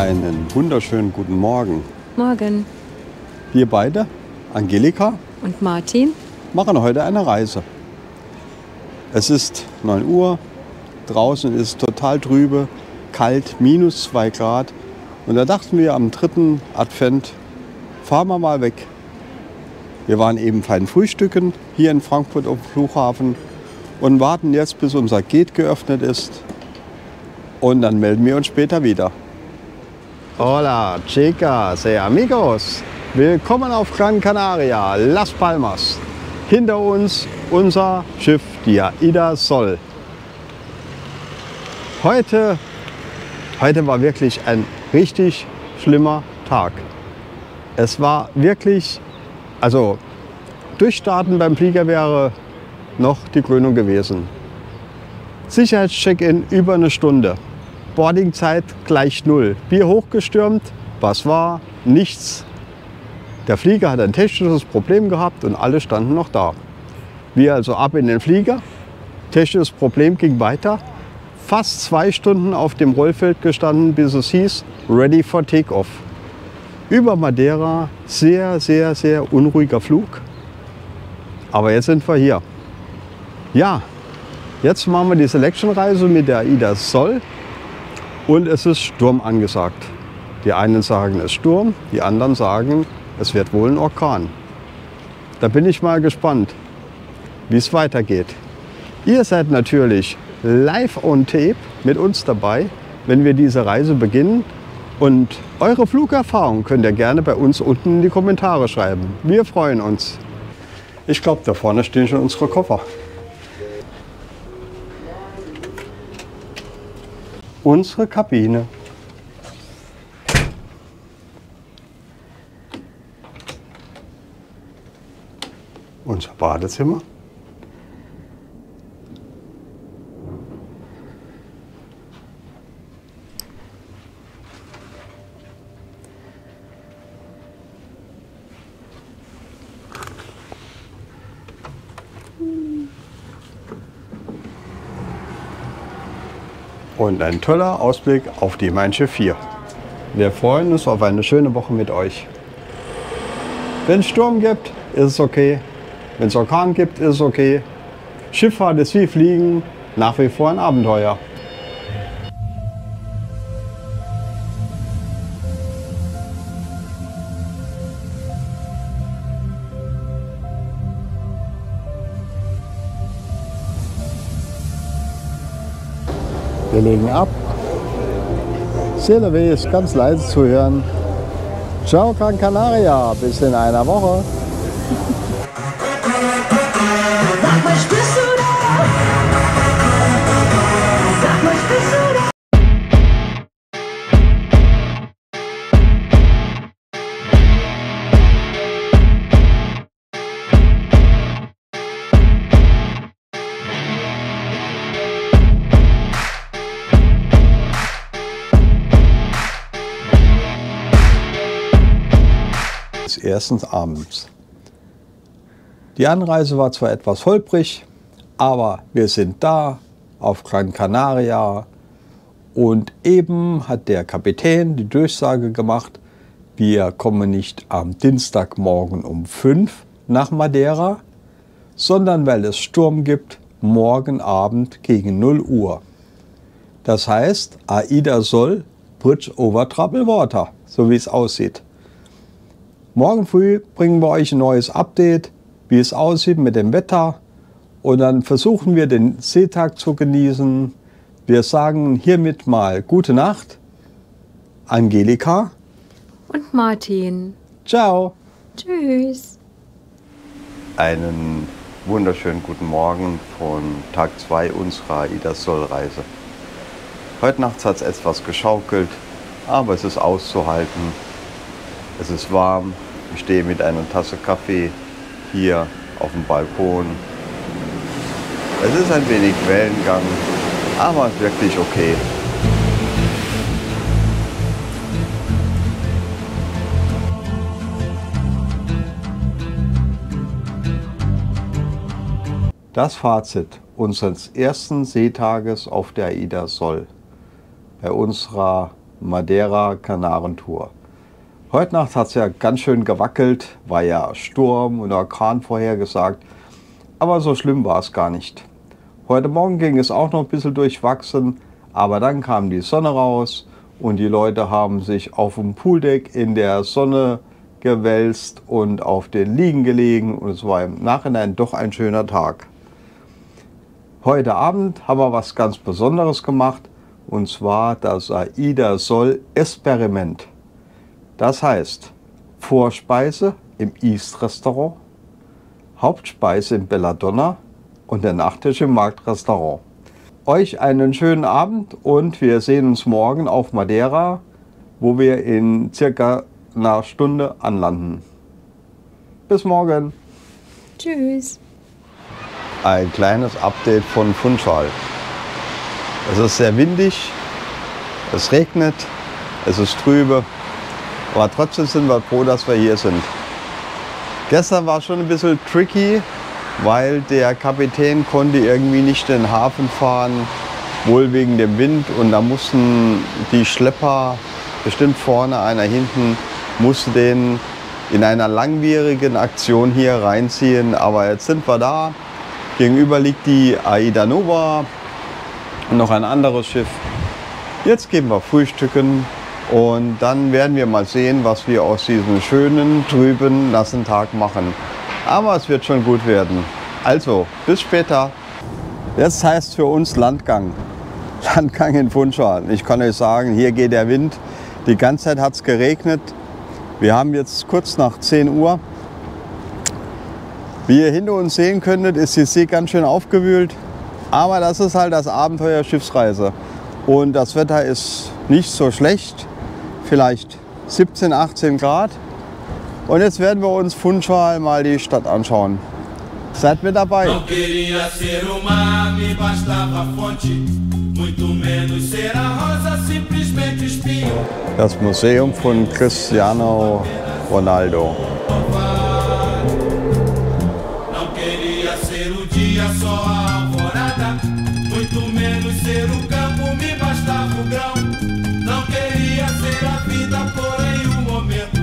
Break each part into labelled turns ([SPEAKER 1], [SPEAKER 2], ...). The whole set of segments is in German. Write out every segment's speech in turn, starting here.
[SPEAKER 1] Einen wunderschönen guten Morgen.
[SPEAKER 2] Morgen.
[SPEAKER 1] Wir beide, Angelika,
[SPEAKER 2] Und Martin?
[SPEAKER 1] machen heute eine Reise. Es ist 9 Uhr, draußen ist total trübe, kalt, minus 2 Grad. Und da dachten wir am dritten Advent, fahren wir mal weg. Wir waren eben fein frühstücken hier in Frankfurt am Flughafen und warten jetzt, bis unser Gate geöffnet ist. Und dann melden wir uns später wieder. Hola, chicas y amigos. Willkommen auf Gran Canaria, Las Palmas. Hinter uns unser Schiff, die Aida Sol. Heute, heute war wirklich ein richtig schlimmer Tag. Es war wirklich, also durchstarten beim Flieger wäre noch die Krönung gewesen. Sicherheitscheck-in über eine Stunde. Boardingzeit gleich null. Bier hochgestürmt. Was war? Nichts. Der Flieger hat ein technisches Problem gehabt und alle standen noch da. Wir also ab in den Flieger. Technisches Problem ging weiter. Fast zwei Stunden auf dem Rollfeld gestanden, bis es hieß, ready for takeoff. Über Madeira, sehr, sehr, sehr unruhiger Flug. Aber jetzt sind wir hier. Ja, jetzt machen wir die Selection-Reise mit der AIDA Sol. Und es ist Sturm angesagt. Die einen sagen, es Sturm, die anderen sagen, es wird wohl ein Orkan. Da bin ich mal gespannt, wie es weitergeht. Ihr seid natürlich live on tape mit uns dabei, wenn wir diese Reise beginnen. Und eure Flugerfahrung könnt ihr gerne bei uns unten in die Kommentare schreiben. Wir freuen uns. Ich glaube, da vorne stehen schon unsere Koffer. Unsere Kabine. Unser Badezimmer. Und ein toller Ausblick auf die Mein Schiff 4. Wir freuen uns auf eine schöne Woche mit euch. Wenn es Sturm gibt, ist es okay. Wenn es Orkan gibt, ist es okay. Schifffahrt ist wie Fliegen, nach wie vor ein Abenteuer. Wir legen ab. Sailaway ist ganz leise zu hören. Ciao Gran Canaria, bis in einer Woche. Des ersten Abends. Die Anreise war zwar etwas holprig, aber wir sind da auf Gran Canaria und eben hat der Kapitän die Durchsage gemacht, wir kommen nicht am Dienstagmorgen um 5 nach Madeira, sondern weil es Sturm gibt, morgen Abend gegen 0 Uhr. Das heißt, AIDA soll Bridge over Troubled Water, so wie es aussieht. Morgen früh bringen wir euch ein neues Update, wie es aussieht mit dem Wetter. Und dann versuchen wir den Seetag zu genießen. Wir sagen hiermit mal gute Nacht. Angelika.
[SPEAKER 2] Und Martin.
[SPEAKER 1] Ciao.
[SPEAKER 2] Tschüss.
[SPEAKER 1] Einen wunderschönen guten Morgen von Tag 2 unserer Ida Soll-Reise. Heute Nacht hat es etwas geschaukelt, aber es ist auszuhalten. Es ist warm. Ich stehe mit einer Tasse Kaffee hier auf dem Balkon. Es ist ein wenig Wellengang, aber wirklich okay. Das Fazit unseres ersten Seetages auf der AIDA Soll bei unserer Madeira Kanarentour. Heute Nacht hat es ja ganz schön gewackelt, war ja Sturm und Orkan vorhergesagt, aber so schlimm war es gar nicht. Heute Morgen ging es auch noch ein bisschen durchwachsen, aber dann kam die Sonne raus und die Leute haben sich auf dem Pooldeck in der Sonne gewälzt und auf den Liegen gelegen und es war im Nachhinein doch ein schöner Tag. Heute Abend haben wir was ganz Besonderes gemacht und zwar das AIDA Sol Experiment. Das heißt Vorspeise im East Restaurant, Hauptspeise im Belladonna und der Nachtisch im Marktrestaurant. Euch einen schönen Abend und wir sehen uns morgen auf Madeira, wo wir in circa einer Stunde anlanden. Bis morgen.
[SPEAKER 2] Tschüss.
[SPEAKER 1] Ein kleines Update von Funchal. Es ist sehr windig, es regnet, es ist trübe, aber trotzdem sind wir froh, dass wir hier sind. Gestern war schon ein bisschen tricky, weil der Kapitän konnte irgendwie nicht in den Hafen fahren, wohl wegen dem Wind und da mussten die Schlepper, bestimmt vorne, einer hinten, musste den in einer langwierigen Aktion hier reinziehen. Aber jetzt sind wir da. Gegenüber liegt die Aida Nova und noch ein anderes Schiff. Jetzt gehen wir frühstücken und dann werden wir mal sehen, was wir aus diesem schönen, trüben, nassen Tag machen. Aber es wird schon gut werden. Also, bis später. Jetzt heißt für uns Landgang. Landgang in Funchal. Ich kann euch sagen, hier geht der Wind. Die ganze Zeit hat es geregnet. Wir haben jetzt kurz nach 10 Uhr. Wie ihr hinter uns sehen könntet, ist die See ganz schön aufgewühlt. Aber das ist halt das Abenteuer Schiffsreise. Und das Wetter ist nicht so schlecht. Vielleicht 17, 18 Grad. Und jetzt werden wir uns Funchal mal die Stadt anschauen. Seid mit dabei. Das Museum von Cristiano Ronaldo.
[SPEAKER 3] Muito menos ser o campo, me bastava o grão. Não queria ser a vida, porém o momento.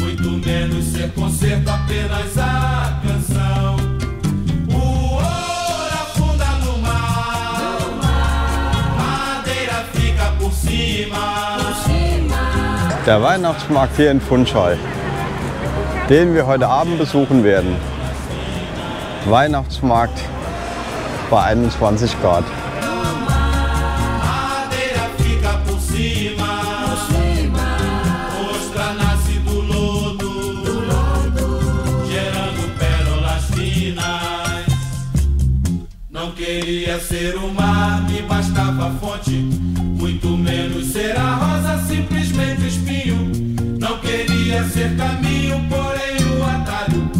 [SPEAKER 3] Muito menos ser concerto, apenas a canção. O ouro afunda no mar. Madeira fica por cima.
[SPEAKER 1] Der Weihnachtsmarkt hier in Funchal, den wir heute Abend besuchen werden. Weihnachtsmarkt bei 21 Grad.
[SPEAKER 3] Madeira fica por cima. Ser o mar, me bastava fonte. Muito menos ser a rosa, simplesmente espinho. Não queria ser caminho, porém o atalho.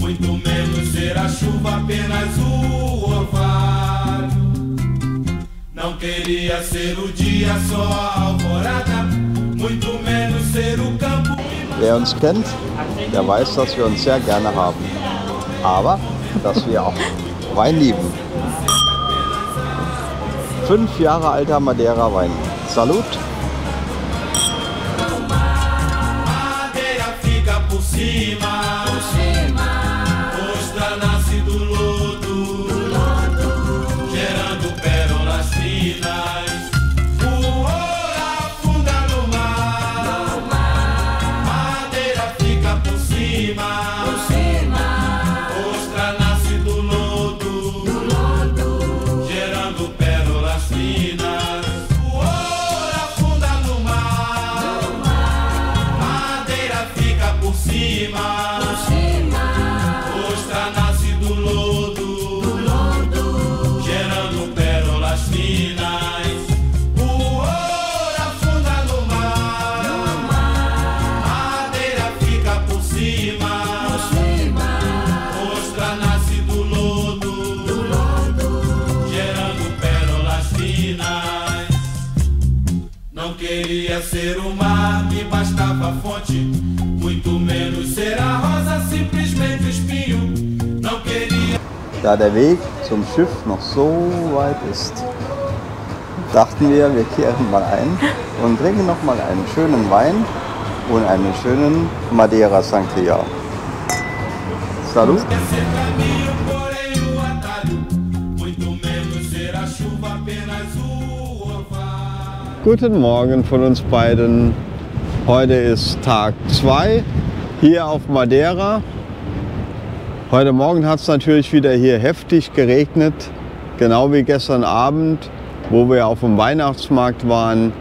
[SPEAKER 3] Muito menos ser a chuva, apenas o orvalho. Não queria ser o dia, só a alvorada. Muito menos ser o campo.
[SPEAKER 1] Wer uns kennt, der weiß, dass wir uns sehr gerne haben. Aber, dass wir auch Wein lieben. Fünf Jahre alter Madeira Wein. Salut!
[SPEAKER 3] Não queria ser o mar, me bastava a fonte. Muito menos ser a rosa, simplesmente o espinho. Não queria.
[SPEAKER 1] Da der Weg zum Schiff noch so weit ist, dachten wir, wir kehren mal ein und trinken noch mal einen schönen Wein und einen schönen Madeira Sangria. Salut!
[SPEAKER 3] Muito menos ser a chuva, apenas o orvalho.
[SPEAKER 1] Guten Morgen von uns beiden. Heute ist Tag 2 hier auf Madeira. Heute Morgen hat es natürlich wieder hier heftig geregnet, genau wie gestern Abend, wo wir auf dem Weihnachtsmarkt waren.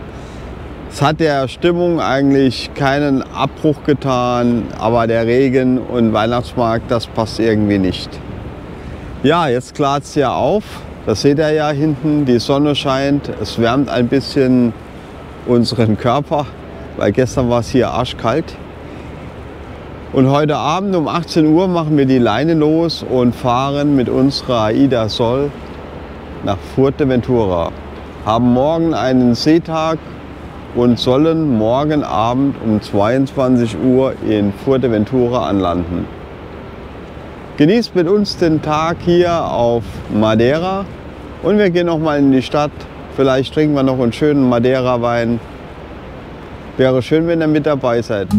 [SPEAKER 1] Es hat der Stimmung eigentlich keinen Abbruch getan, aber der Regen und Weihnachtsmarkt, das passt irgendwie nicht. Ja, jetzt klart es ja auf. Das seht ihr ja hinten, die Sonne scheint. Es wärmt ein bisschen unseren Körper, weil gestern war es hier arschkalt. Und heute Abend um 18 Uhr machen wir die Leine los und fahren mit unserer Aida Sol nach Fuerteventura. Haben morgen einen Seetag und sollen morgen Abend um 22 Uhr in Fuerteventura anlanden. Genießt mit uns den Tag hier auf Madeira und wir gehen noch mal in die Stadt. Vielleicht trinken wir noch einen schönen Madeira-Wein. Wäre schön, wenn ihr mit dabei seid.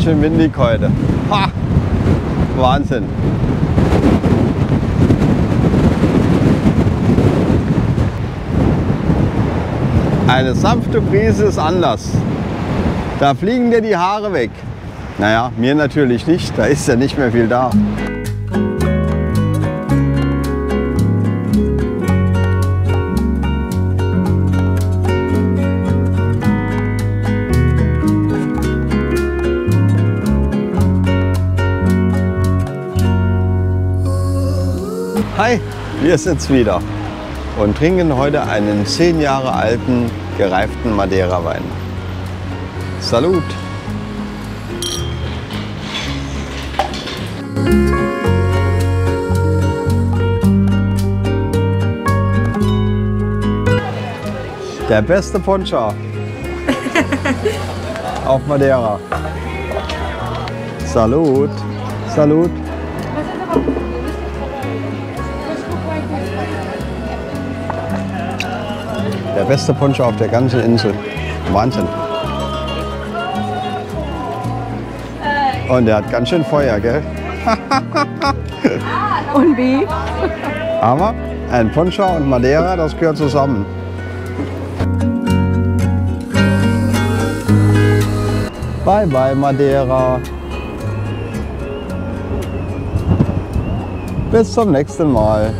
[SPEAKER 1] Ganz schön windig heute. Ha! Wahnsinn. Eine sanfte Brise ist anders. Da fliegen dir die Haare weg. Naja, mir natürlich nicht, da ist ja nicht mehr viel da. Hi, wir sind's wieder und trinken heute einen 10 Jahre alten gereiften Madeira-Wein. Salut! Der beste Poncha auf Madeira. Salut! Salut! Der beste Poncho auf der ganzen Insel. Wahnsinn. Und der hat ganz schön Feuer, gell?
[SPEAKER 2] Und wie?
[SPEAKER 1] Aber ein Poncho und Madeira, das gehört zusammen. Bye bye Madeira. Bis zum nächsten Mal.